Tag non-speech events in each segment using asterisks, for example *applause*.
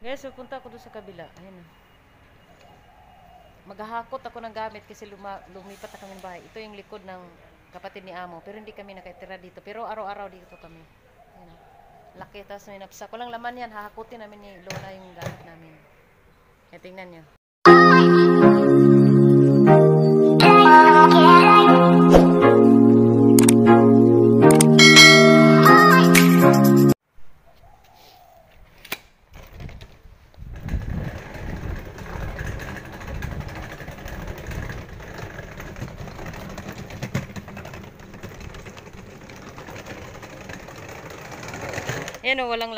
Guys, pupunta ako doon sa kabila. Ayun na. Maghahakot ako ng gamit kasi luma, lumipat na kami ng bahay. Ito yung likod ng kapatid ni Amo. Pero hindi kami nakatira dito. Pero araw-araw dito kami. Ayun na. Laki. Tapos may napsa. Walang laman yan. Hahakutin namin ni Lola yung gamit namin. Kaya tingnan nyo.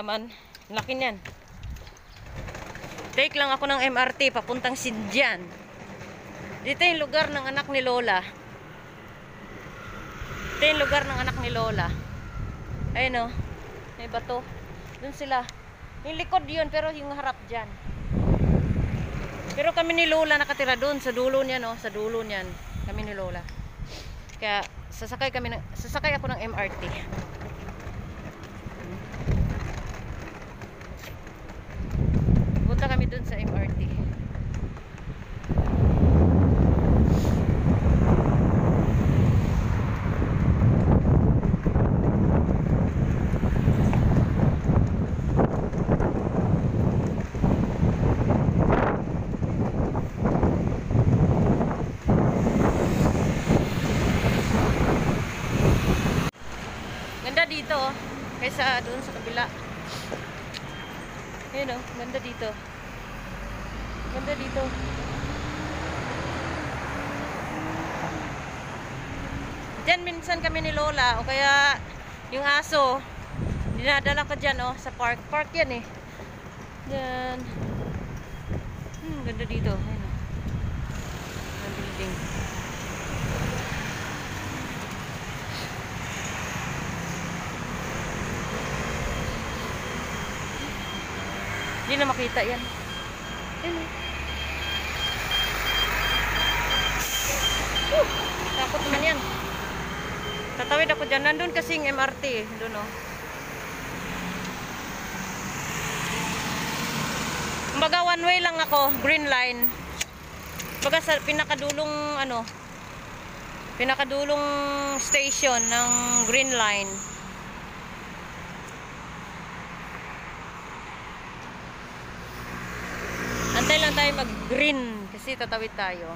Laman. Laki niyan. Take lang ako ng MRT papuntang Sinjan. Dito yung lugar ng anak ni Lola. Ito yung lugar ng anak ni Lola. Ayun o. May bato. Doon sila. Yung likod yun, pero yung harap dyan. Pero kami ni Lola nakatira doon sa dulo niyan, no? Sa dulo niyan. Kami ni Lola. Kaya sasakay kami ng, sasakay ako ng MRT. Punta kami dun sa MRT. Ganda dito oh. Kaysa doon sa kabila. Ayun oh, ganda dito. Ganda dito. Diyan minsan kami ni Lola o kaya yung aso dinadala ko dyan oh sa park. Park yan eh. Diyan. Hmm, ganda dito. Ayun oh. Ang building. Hindi na makita yan. Oh. Whew, takot naman yan. Tatawid ako dyan. Nandun kasing MRT. Doon oh. Kumbaga one way lang ako. Green line. Kumbaga sa pinakadulong ano. Pinakadulong station ng green line. Lang tayo mag-green kasi tatawid tayo.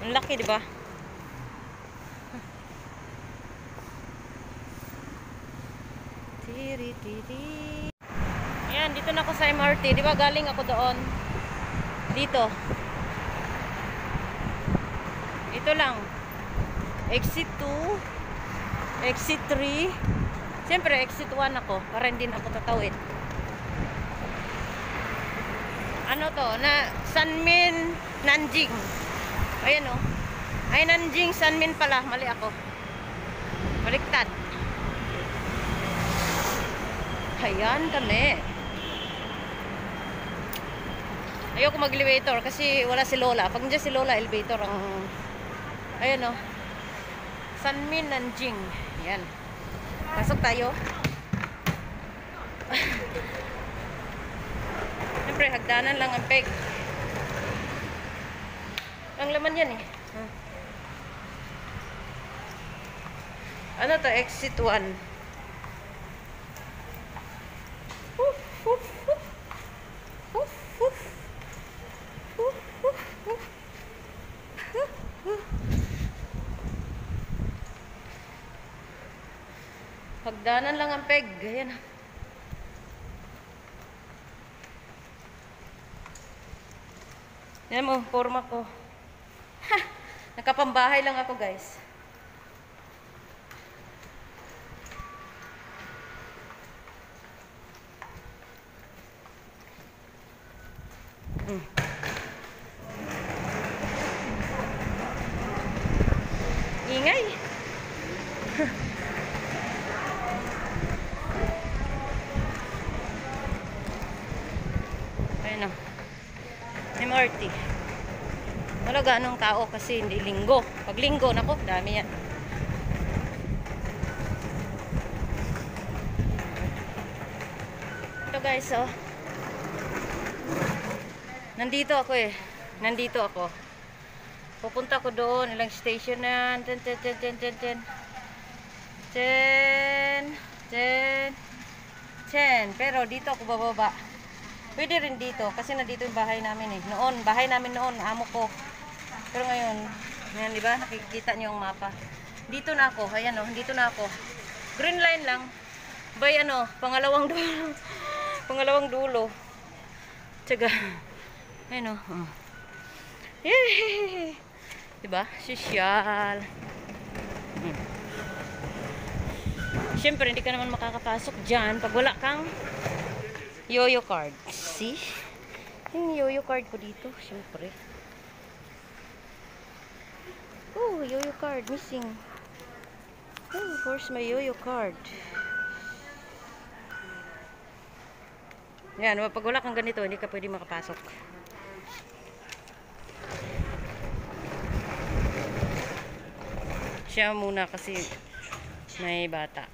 Ang laki, di ba? Tiri tiri. Ayan, dito na ako sa MRT. Di ba galing ako doon? Dito. Ito lang. Exit 2. Exit 3. Siyempre, exit 1 ako. Para hindi na ako tatawid. Ano to? Na Sanmin Nanjing. Ayan o. Ay, Nanjing Sanmin pala. Mali ako. Baliktad. Ayan kami. Ayoko mag-elevator kasi wala si Lola. Pag nandiyan si Lola, elevator ang... Ayan o. Sanmin Nanjing. Ayan. Pasok tayo. *laughs* Siyempre, hagdanan lang ang peg. Ang laman yan eh. Ano to? Exit 1. Hagdanan lang ang peg. Ayan. Yan mo, forma ko. Ha! Nakapambahay lang ako, guys. Mm. Ingay. Ayun ganong tao kasi hindi linggo. Pag linggo, nako, dami yan. Ito guys, oh. Nandito ako eh. Nandito ako. Pupunta ko doon. Ilang station na. Ten, ten, ten, ten, ten, ten. Ten. Ten. Ten. Pero dito ako bababa. Pwede rin dito. Kasi nandito yung bahay namin eh. Noon. Bahay namin noon. Amo ko. Pero ngayon. Ngayon, di ba? Nakikita niyo ang mapa. Dito na ako. Ayan oh. Dito na ako. Green line lang. By ano. Pangalawang dulo. *laughs* Pangalawang dulo. Tsaga. Ayun o. Oh. Yay! Diba? Sosyal. Hmm. Siyempre, hindi ka naman makakapasok dyan pag wala kang yoyo card. See? Yung yoyo card ko dito, siyempre. Oh, yoyo card. Missing. Oh, where's my yoyo card? Yan, pag wala kang ganito, hindi ka pwede makapasok. Siya muna kasi may bata.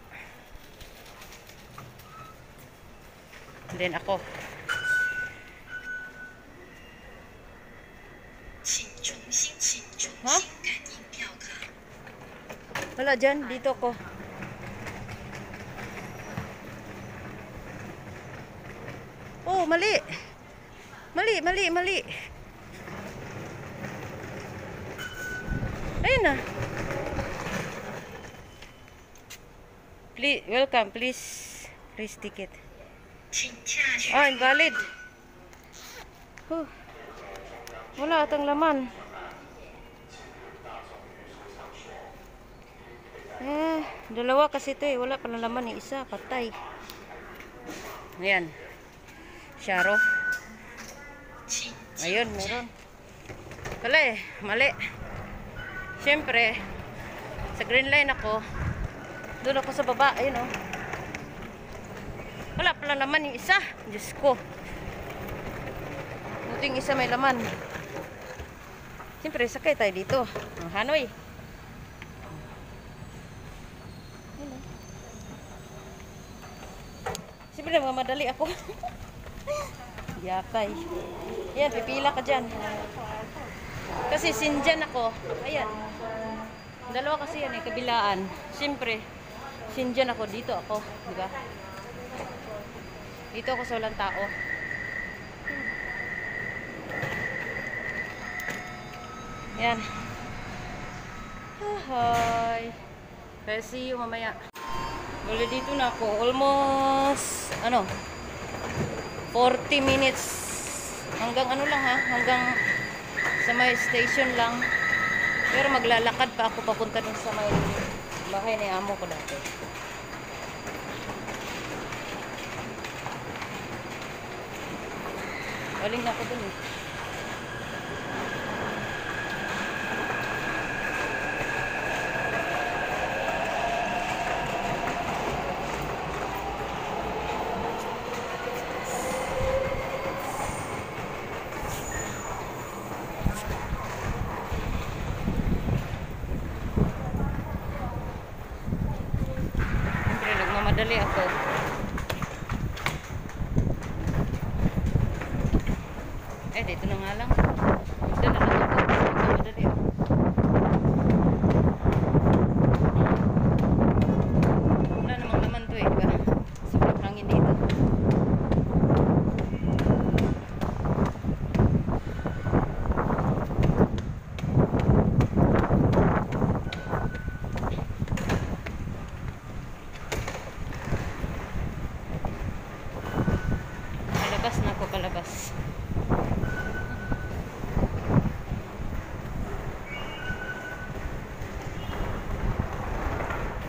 Then ako. Ha? Wala dyan, dito ko. Oh, mali. Mali, mali, mali. Ayun na. Please, welcome, please. Please ticket. Ah, invalid. Huh. Wala atang laman. Eh, dalawa kasi ito eh. Wala pa na laman eh. Isa, patay. Ayan. Sharo. Ayun, meron. Wala eh. Mali. Siyempre, sa green line ako. Doon ako sa baba. Ayun oh. Wala pala laman yung isa. Diyos ko. Buting isa may laman. Siyempre, sakay tayo dito. Ang Hanoi. Ayun, oh. Siyempre, mamadali ako. *laughs* Yakay. Yan, pipila ka dyan. Kasi sinjan ako. Ayan. Dalawa kasi yan eh, kabilaan. Siyempre, sinjan ako. Dito ako. Diba? Dito ako sa walang tao. Yan. Hi. Kaya see you mamaya. Wala dito na ako. Almost, ano, 40 minutes. Hanggang ano lang ha, hanggang sa may station lang. Pero maglalakad pa ako papunta dun sa may bahay ni amo ko dati. Galing ako dun eh. Siyempre, nagmamadali ako. Eh, dito na nga lang. Dito na lang ako. Nagmamadali ako. Wala namang laman to eh. Diba? Sobrang hangin dito. Palabas na palabas.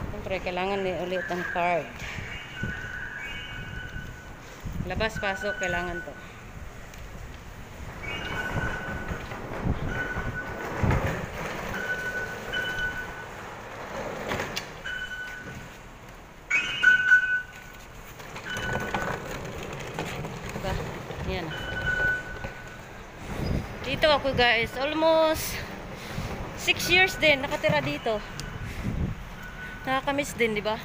Siyempre, kailangan ni ulit ang card. Labas, pasok, kailangan to. Diba? Yan. Ako guys, almost Six years din, nakatira dito. Nakakamiss din, di ba?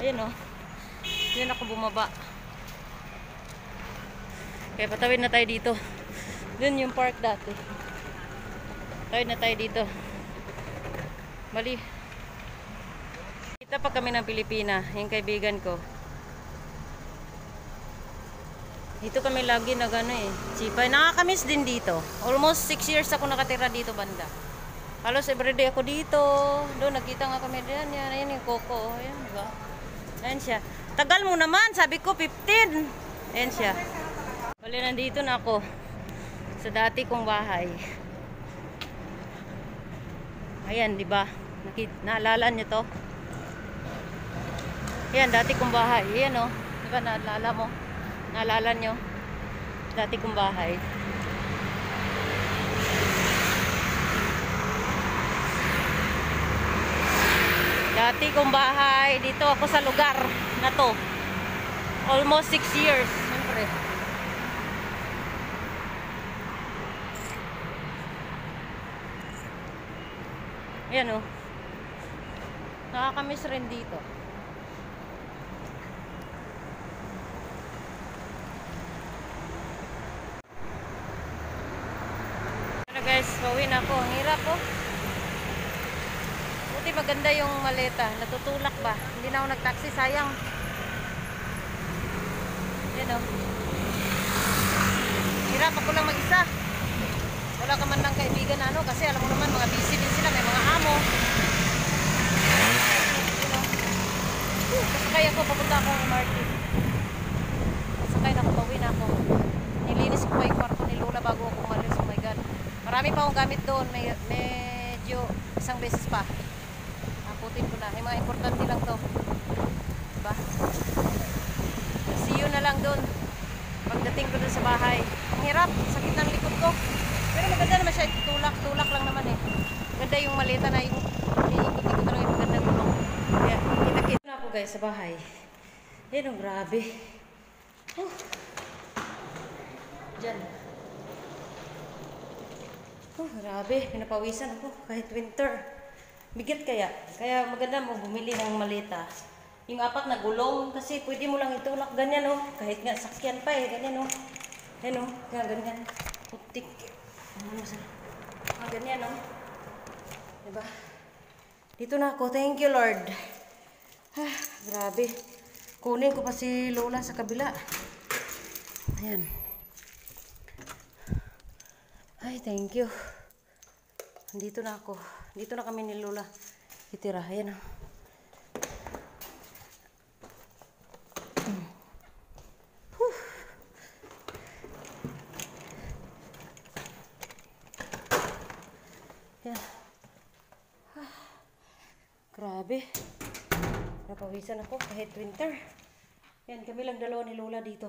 Ayan o. Diyan ako bumaba. Kaya patawid na tayo dito. Doon yung park dati. Tawid na tayo dito. Mali. Kita pa kami ng Pilipina, yung kaibigan ko. Dito kami lagi na gano eh. Chipay. Nakakamiss din dito. Almost 6 years ako nakatira dito banda. Halos everyday ako dito. Doon nakita nga kami diyan. Yan, yan yung Coco. Ayan, di ba? Ayan siya. Tagal mo naman. Sabi ko 15. Ayan siya. Bali, nandito na ako. Sa dati kong bahay. Ayan, di ba? Naalala niyo to? Ayan, dati kong bahay. Ayan, oh. Di ba naalala mo? Naalala nyo? Dati kong bahay. Dati kong bahay. Dito ako sa lugar na to. Almost 6 years. Siyempre. Ayan o. Nakakamiss rin dito. Ano guys, pauwi na ako. Ang hirap po. Buti maganda yung maleta. Natutulak ba? Hindi na ako nag-taxi. Sayang. Yan o. Hirap ako lang mag-isa. Wala ka man lang kaibigan ano. Kasi alam mo naman, mga busy din sila. May mga amo. Yan o. Uh, Kasakay ako. Papunta ako ng Martin. Kasakay na ako. Pauwi na ako. Nilinis ko pa yung kwarto ni Lola bago ako umalis. Oh my God. Marami pa akong gamit doon. May, medyo isang beses pa. Naputin ko na. May mga importante lang to. Diba? See you na lang doon. Pagdating ko doon sa bahay. Ang hirap. Sakit ng likod ko. Pero maganda naman siya. Tulak. Tulak lang naman eh. Maganda yung maleta na yung iikot-ikot na lang yung magandang gulong. Kaya kita-kita na ako guys sa bahay. Yan ang grabe. Oh. Diyan. Oh, grabe. Pinapawisan ako *laughs* kahit winter. Bigat kaya. Kaya maganda mo bumili ng maleta. Yung apat na gulong kasi pwede mo lang itulak ganyan oh. Kahit nga sakyan pa eh. Ganyan oh. Yan oh. Kaya ganyan. Putik. Ano sa... Ah, ganyan oh. Diba? Dito na ako. Thank you Lord. Ah, grabe. Kunin ko pa si Lola sa kabila. Ayan. Ay, thank you. Dito na ako. Dito na kami ni Lola. Itira. Ayan. Whew. Ayan. Ah. Grabe. Napawisan ako kahit winter. Yan, kami lang dalawa ni Lola dito.